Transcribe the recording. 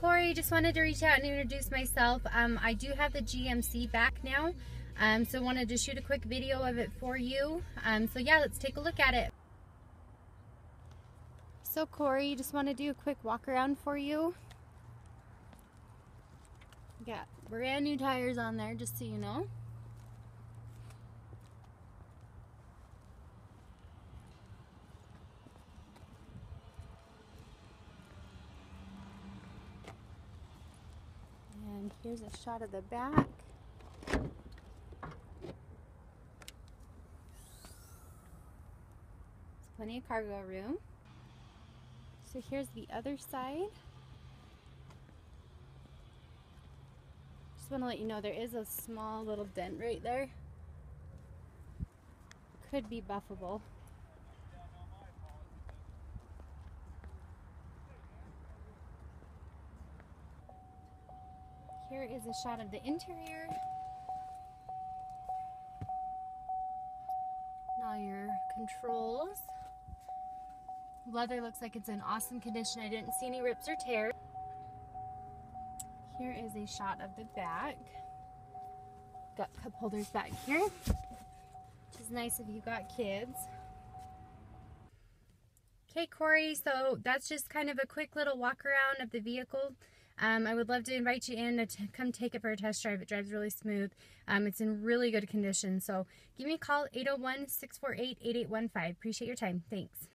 Corey, just wanted to reach out and introduce myself. Um, I do have the GMC back now, um, so wanted to shoot a quick video of it for you. Um, so yeah, let's take a look at it. So Corey, just want to do a quick walk around for you. Got brand new tires on there, just so you know. And here's a shot of the back. There's plenty of cargo room. So here's the other side. Just want to let you know there is a small little dent right there. Could be buffable. Here is a shot of the interior. Now your controls. Leather looks like it's in awesome condition. I didn't see any rips or tears. Here is a shot of the back. Got cup holders back here, which is nice if you got kids. Okay, Corey, so that's just kind of a quick little walk around of the vehicle. Um, I would love to invite you in to come take it for a test drive. It drives really smooth. Um, it's in really good condition. So give me a call, 801 648 8815. Appreciate your time. Thanks.